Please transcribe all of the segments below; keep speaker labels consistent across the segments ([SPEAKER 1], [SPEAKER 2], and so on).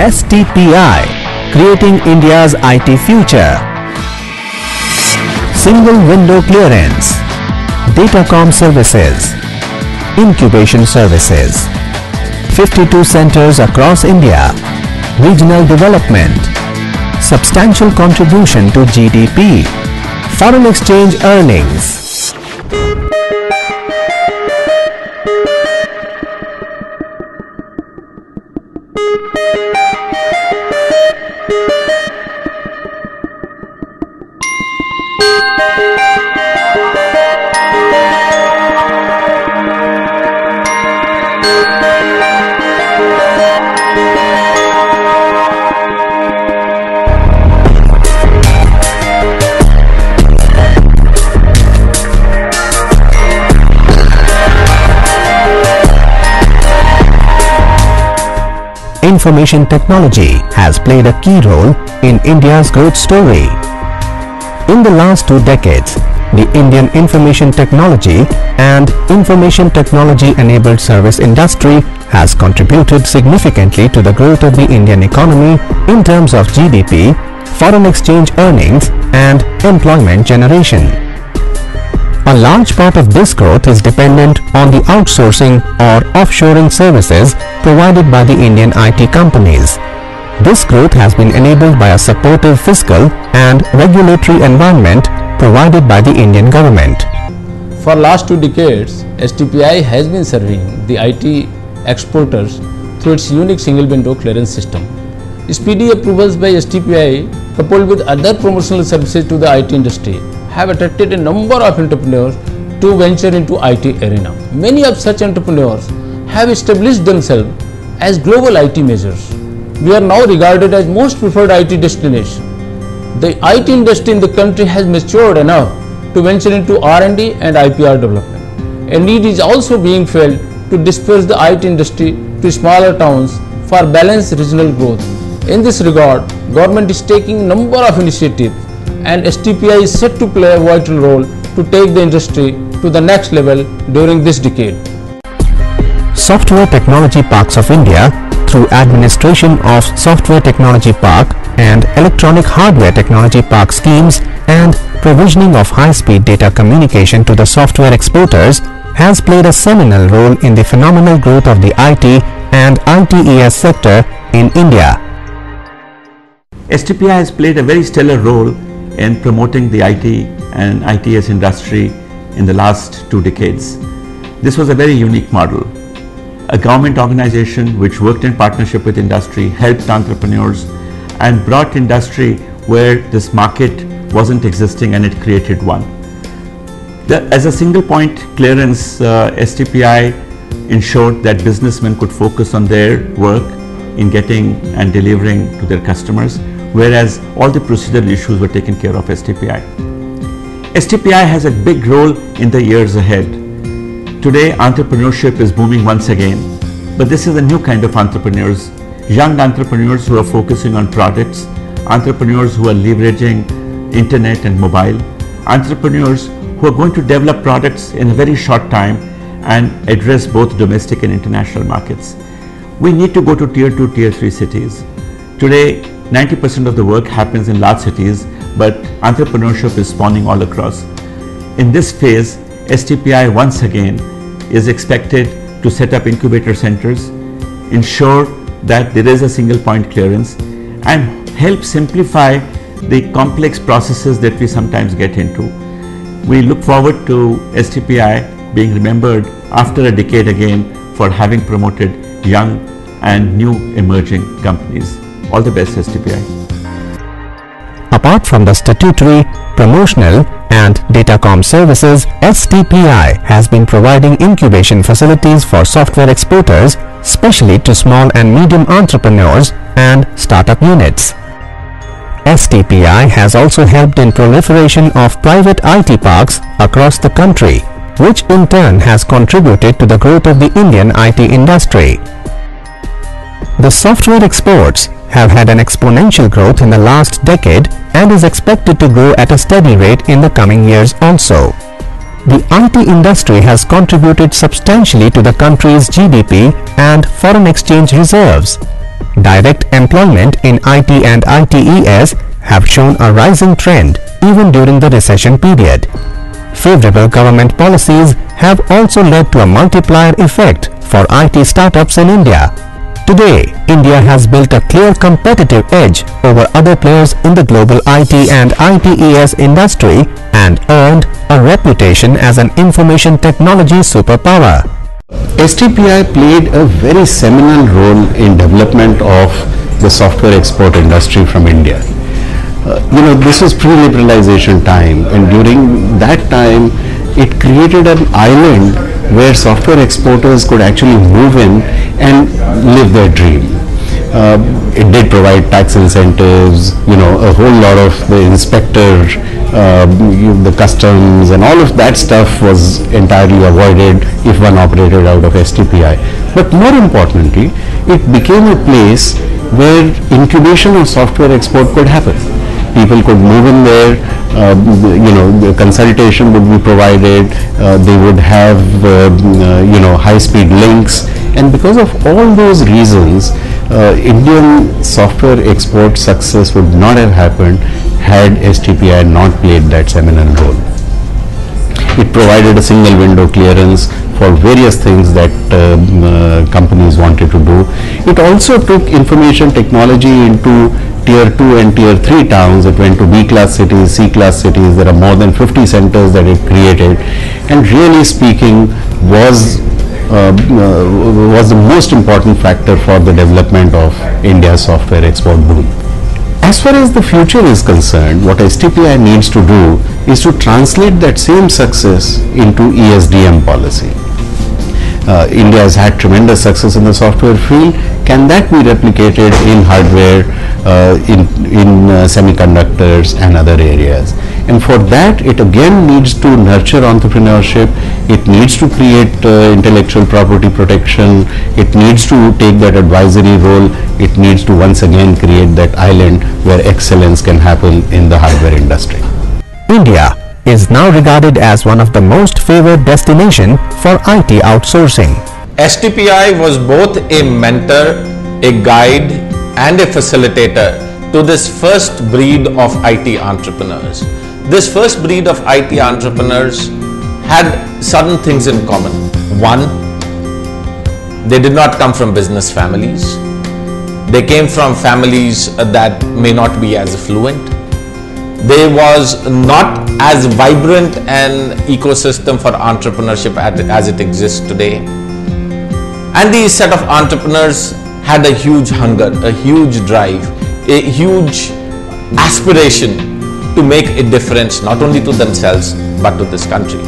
[SPEAKER 1] STPI, creating India's IT future. Single window clearance, Datacom services, incubation services, 52 centers across India, regional development, substantial contribution to GDP, foreign exchange earnings. Information technology has played a key role in India's growth story. In the last two decades, the Indian information technology and information technology enabled service industry has contributed significantly to the growth of the Indian economy in terms of GDP, foreign exchange earnings and employment generation. A large part of this growth is dependent on the outsourcing or offshoring services provided by the Indian IT companies. This growth has been enabled by a supportive fiscal and regulatory environment provided by the Indian government.
[SPEAKER 2] For last two decades, STPI has been serving the IT exporters through its unique single window clearance system. Speedy approvals by STPI coupled with other promotional services to the IT industry have attracted a number of entrepreneurs to venture into IT arena. Many of such entrepreneurs have established themselves as global IT majors. We are now regarded as most preferred IT destination. The IT industry in the country has matured enough to venture into R&D and IPR development. A need is also being felt to disperse the IT industry to smaller towns for balanced regional growth. In this regard, government is taking number of initiatives and STPI is set to play a vital role to take the industry to the next level during this decade.
[SPEAKER 1] Software Technology Parks of India through administration of Software Technology Park and Electronic Hardware Technology Park schemes and provisioning of high-speed data communication to the software exporters has played a seminal role in the phenomenal growth of the IT and ITES sector in India.
[SPEAKER 3] STPI has played a very stellar role in promoting the IT and ITS industry in the last two decades. This was a very unique model. A government organization which worked in partnership with industry, helped entrepreneurs and brought industry where this market wasn't existing and it created one. The, as a single point clearance, uh, STPI ensured that businessmen could focus on their work in getting and delivering to their customers, whereas all the procedural issues were taken care of STPI. STPI has a big role in the years ahead. Today, entrepreneurship is booming once again, but this is a new kind of entrepreneurs, young entrepreneurs who are focusing on products, entrepreneurs who are leveraging internet and mobile, entrepreneurs who are going to develop products in a very short time and address both domestic and international markets. We need to go to tier 2, tier 3 cities. Today, 90% of the work happens in large cities, but entrepreneurship is spawning all across. In this phase, STPI once again is expected to set up incubator centers, ensure that there is a single point clearance and help simplify the complex processes that we sometimes get into. We look forward to STPI being remembered after a decade again for having promoted young and new emerging companies. All the best STPI.
[SPEAKER 1] Apart from the statutory, promotional and datacom services, STPI has been providing incubation facilities for software exporters, especially to small and medium entrepreneurs and startup units. STPI has also helped in proliferation of private IT parks across the country, which in turn has contributed to the growth of the Indian IT industry. The software exports have had an exponential growth in the last decade and is expected to grow at a steady rate in the coming years also. The IT industry has contributed substantially to the country's GDP and foreign exchange reserves. direct employment in IT and ITES have shown a rising trend even during the recession period. Favorable government policies have also led to a multiplier effect for IT startups in India. Today, India has built a clear competitive edge over other players in the global IT and ITES industry and earned a reputation as an information technology superpower.
[SPEAKER 4] STPI played a very seminal role in development of the software export industry from India. Uh, you know, this was pre-liberalization time and during that time it created an island where software exporters could actually move in and live their dream. Uh, it did provide tax incentives, you know, a whole lot of the inspector, uh, the customs and all of that stuff was entirely avoided if one operated out of STPI. But more importantly, it became a place where incubation of software export could happen people could move in there, uh, you know, the consultation would be provided, uh, they would have, uh, you know, high-speed links, and because of all those reasons, uh, Indian software export success would not have happened had STPI not played that seminal role. It provided a single window clearance for various things that um, uh, companies wanted to do. It also took information technology into tier 2 and tier 3 towns. It went to B class cities, C class cities. There are more than 50 centers that it created. And really speaking was uh, uh, was the most important factor for the development of India's software export boom. As far as the future is concerned, what STPI needs to do is to translate that same success into ESDM policy. Uh, India has had tremendous success in the software field. Can that be replicated in hardware, uh, in, in uh, semiconductors and other areas? And for that, it again needs to nurture entrepreneurship. It needs to create uh, intellectual property protection. It needs to take that advisory role. It needs to once again create that island where excellence can happen in the hardware industry.
[SPEAKER 1] India is now regarded as one of the most favored destination for IT outsourcing.
[SPEAKER 5] STPI was both a mentor, a guide and a facilitator to this first breed of IT entrepreneurs. This first breed of IT entrepreneurs had certain things in common. One, they did not come from business families. They came from families that may not be as affluent. There was not as vibrant an ecosystem for entrepreneurship as it exists today. And these set of entrepreneurs had a huge hunger, a huge drive, a huge aspiration to make a difference not only to themselves but to this country.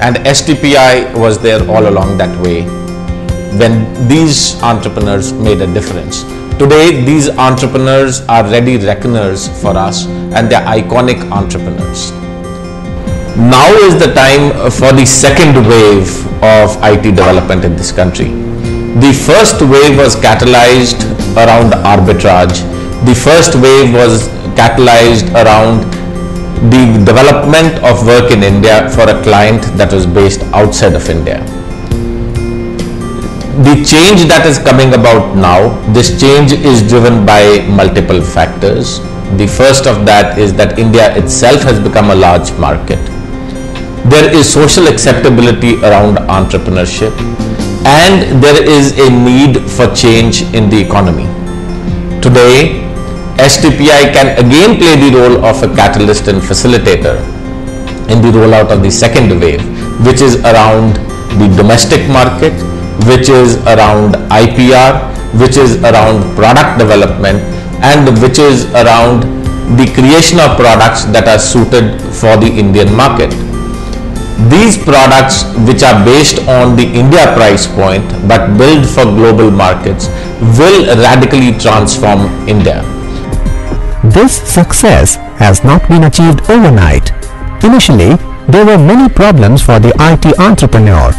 [SPEAKER 5] And STPI was there all along that way when these entrepreneurs made a difference. Today, these entrepreneurs are ready reckoners for us and they're iconic entrepreneurs. Now is the time for the second wave of IT development in this country. The first wave was catalyzed around arbitrage. The first wave was catalyzed around the development of work in India for a client that was based outside of India the change that is coming about now, this change is driven by multiple factors. The first of that is that India itself has become a large market. There is social acceptability around entrepreneurship and there is a need for change in the economy. Today, STPI can again play the role of a catalyst and facilitator in the rollout of the second wave, which is around the domestic market which is around IPR, which is around product development and which is around the creation of products that are suited for the Indian market. These products which are based on the India price point but built for global markets will radically transform India.
[SPEAKER 1] This success has not been achieved overnight. Initially, there were many problems for the IT entrepreneur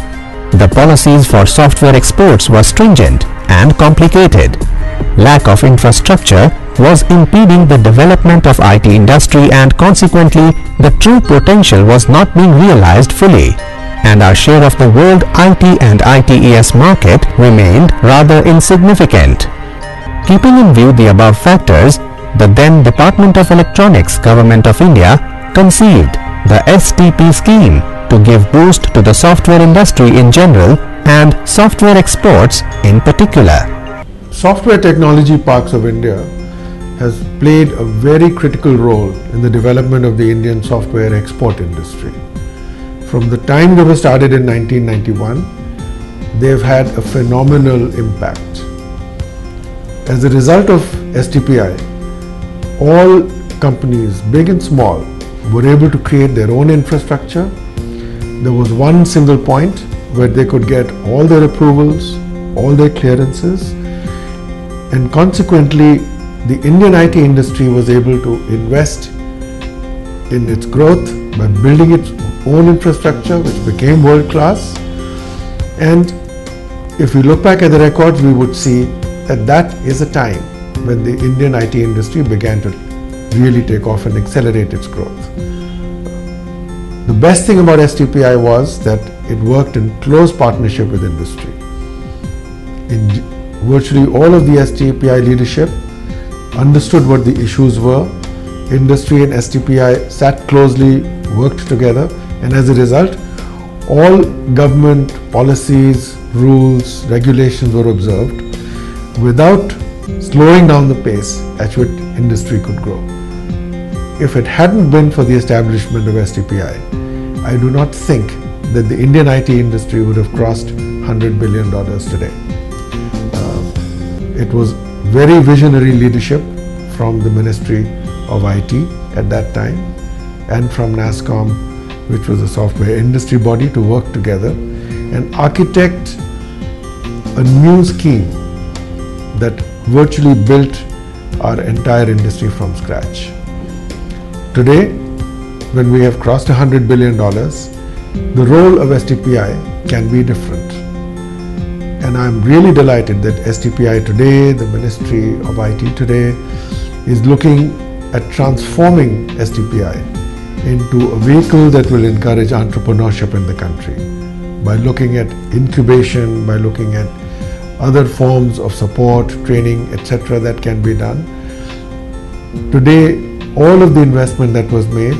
[SPEAKER 1] the policies for software exports were stringent and complicated. Lack of infrastructure was impeding the development of IT industry and consequently the true potential was not being realized fully and our share of the world IT and ITES market remained rather insignificant. Keeping in view the above factors, the then Department of Electronics Government of India conceived the STP scheme to give boost to the software industry in general and software exports in particular.
[SPEAKER 6] Software Technology Parks of India has played a very critical role in the development of the Indian software export industry. From the time they were started in 1991, they've had a phenomenal impact. As a result of STPI, all companies, big and small, were able to create their own infrastructure. There was one single point where they could get all their approvals, all their clearances, and consequently, the Indian IT industry was able to invest in its growth by building its own infrastructure, which became world class. And if we look back at the records, we would see that that is a time when the Indian IT industry began to really take off and accelerate its growth. The best thing about STPI was that it worked in close partnership with industry. In virtually all of the STPI leadership understood what the issues were. Industry and STPI sat closely, worked together, and as a result, all government policies, rules, regulations were observed without slowing down the pace at which industry could grow. If it hadn't been for the establishment of STPI, I do not think that the Indian IT industry would have crossed $100 billion today. Uh, it was very visionary leadership from the Ministry of IT at that time and from NASSCOM, which was a software industry body, to work together and architect a new scheme that virtually built our entire industry from scratch. Today, when we have crossed $100 billion, the role of STPI can be different. And I'm really delighted that STPI today, the Ministry of IT today, is looking at transforming STPI into a vehicle that will encourage entrepreneurship in the country by looking at incubation, by looking at other forms of support, training, etc. that can be done. Today, all of the investment that was made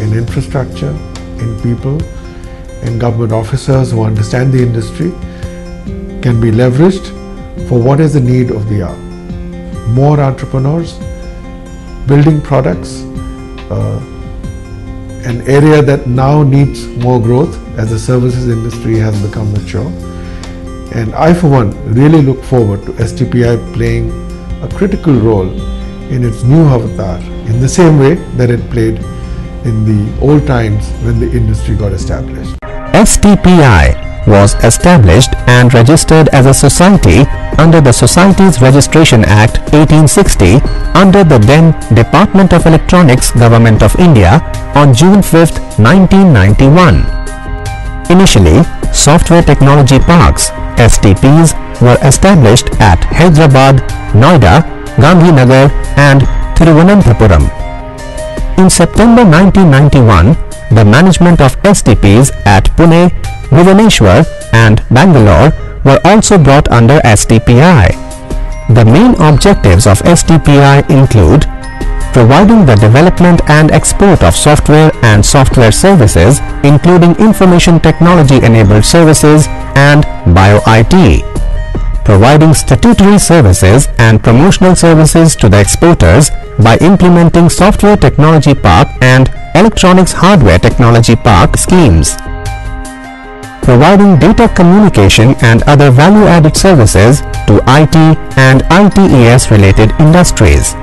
[SPEAKER 6] in infrastructure, in people, in government officers who understand the industry can be leveraged for what is the need of the hour. More entrepreneurs, building products, uh, an area that now needs more growth as the services industry has become mature. And I, for one, really look forward to STPI playing a critical role in its new avatar in the same way that it played in the old times when the industry got established.
[SPEAKER 1] STPI was established and registered as a society under the Societies Registration Act 1860 under the then Department of Electronics Government of India on June 5, 1991. Initially, software technology parks STPs were established at Hyderabad, Noida, Gandhinagar and Thiruvananthapuram. In September 1991, the management of STPs at Pune, Bhubaneswar and Bangalore were also brought under STPI. The main objectives of STPI include providing the development and export of software and software services including information technology enabled services and bio-IT, providing statutory services and promotional services to the exporters by implementing software technology park and electronics hardware technology park schemes providing data communication and other value-added services to IT and ITES related industries.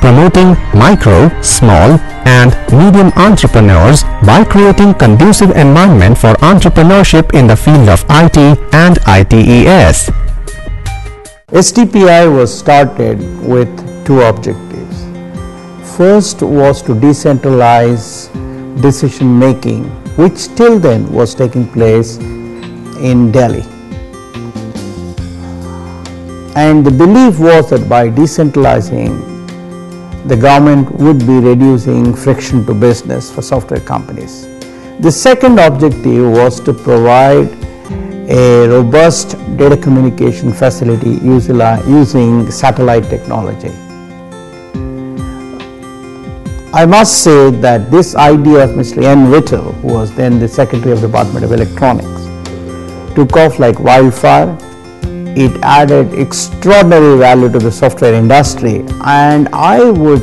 [SPEAKER 1] Promoting micro, small and medium entrepreneurs by creating conducive environment for entrepreneurship in the field of IT and ITES.
[SPEAKER 7] STPI was started with two objectives. First was to decentralize decision making which till then was taking place in Delhi. And the belief was that by decentralizing, the government would be reducing friction to business for software companies. The second objective was to provide a robust data communication facility using satellite technology. I must say that this idea of Mr. N. Vittal, who was then the Secretary of the Department of Electronics, took off like wildfire. It added extraordinary value to the software industry. And I would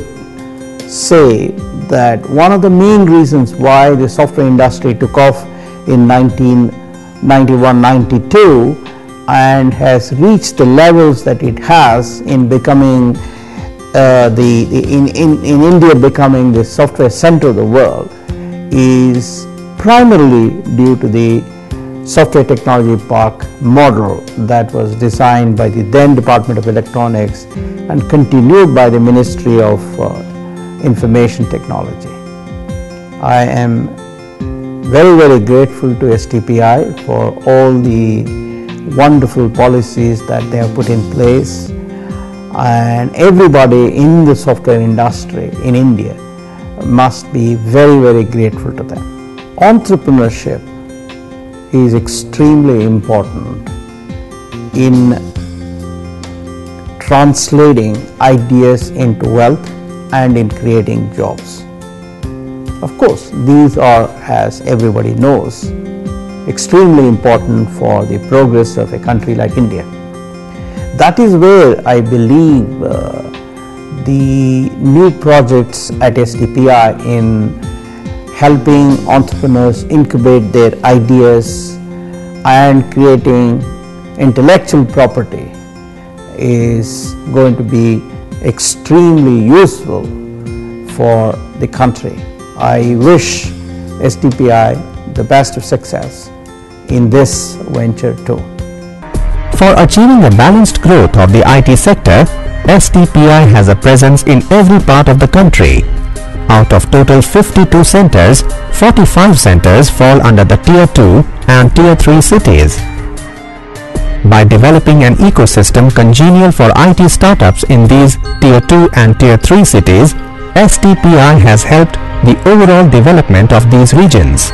[SPEAKER 7] say that one of the main reasons why the software industry took off in 1991-92 and has reached the levels that it has in becoming uh, the, in, in, in India becoming the software center of the world is primarily due to the software technology park model that was designed by the then Department of Electronics and continued by the Ministry of uh, Information Technology. I am very very grateful to STPI for all the wonderful policies that they have put in place and everybody in the software industry in India must be very very grateful to them. Entrepreneurship is extremely important in translating ideas into wealth and in creating jobs. Of course, these are, as everybody knows, extremely important for the progress of a country like India. That is where I believe uh, the new projects at STPI in helping entrepreneurs incubate their ideas and creating intellectual property is going to be extremely useful for the country. I wish STPI the best of success in this venture too.
[SPEAKER 1] For achieving a balanced growth of the IT sector, STPI has a presence in every part of the country out of total 52 centers, 45 centers fall under the Tier 2 and Tier 3 cities. By developing an ecosystem congenial for IT startups in these Tier 2 and Tier 3 cities, STPI has helped the overall development of these regions.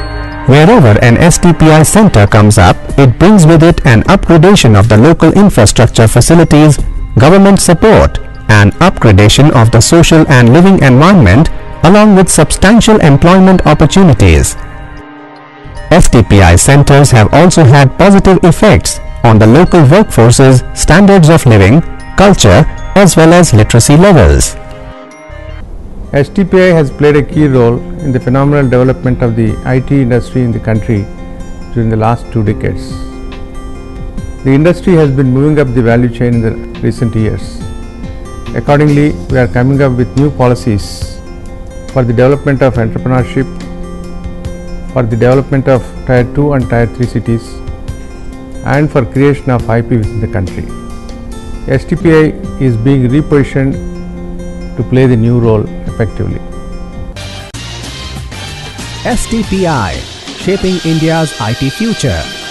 [SPEAKER 1] Wherever an STPI center comes up, it brings with it an upgradation of the local infrastructure facilities, government support, and upgradation of the social and living environment along with substantial employment opportunities. STPI centers have also had positive effects on the local workforce's standards of living, culture as well as literacy levels.
[SPEAKER 8] STPI has played a key role in the phenomenal development of the IT industry in the country during the last two decades. The industry has been moving up the value chain in the recent years. Accordingly, we are coming up with new policies for the development of entrepreneurship, for the development of Tier 2 and Tier 3 cities, and for creation of IP within the country. STPI is being repositioned to play the new role effectively.
[SPEAKER 1] STPI, shaping India's IT future.